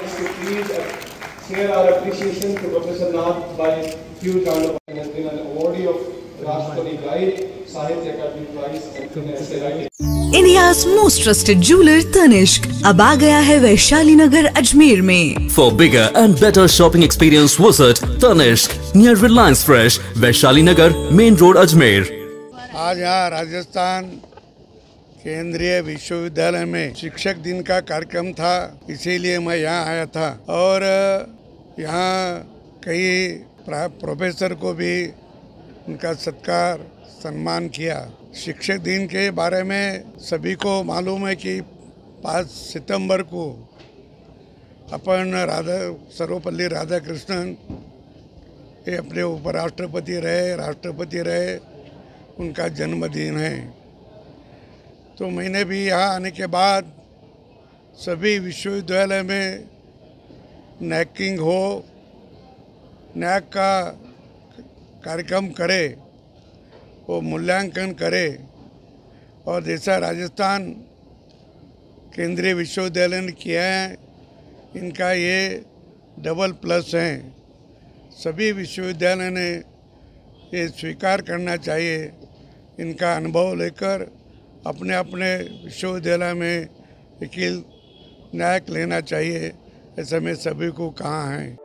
to please uh, share our appreciation to Professor Nath by huge round of applause. He has been an awardee of Rashtrapati Guide, Sahitya Academy Prize in essay writing. India's most trusted jeweller Tanishq अब आ गया है वैशाली नगर अजमेर में For bigger and better shopping experience, visit Tanishq near Reliance Fresh, Vaishali Nagar, Main Road, Ajmer. आज यहाँ राजस्थान केंद्रीय विश्वविद्यालय में शिक्षक दिन का कार्यक्रम था, इसीलिए मैं यहाँ आया था। और यहाँ कई प्रोफेसर को भी उनका सत्कार, सम्मान किया। शिक्षक दिन के बारे में सभी को मालूम है कि पाँच सितंबर को अपन राधा, सर्वपल्ली राधाकृष्णन, ये अपने उपराष्ट्रपति रहे, राष्ट्रपति रहे, उनका जन्मदिन है। तो मैंने भी यहाँ आने के बाद सभी विश्वविद्यालय में नैकिंग हो, नैक का कार्यक्रम करे, वो मूल्यांकन करे और जैसा राजस्थान केंद्रीय विश्वविद्यालय ने किया है, इनका ये डबल प्लस है। सभी विश्वविद्यालय ने ये स्वीकार करना चाहिए, इनका अनुभव लेकर अपने अपने विश्वविद्यालय में वकील न्यायिक लेना चाहिए ऐसे में सभी को कहाँ है।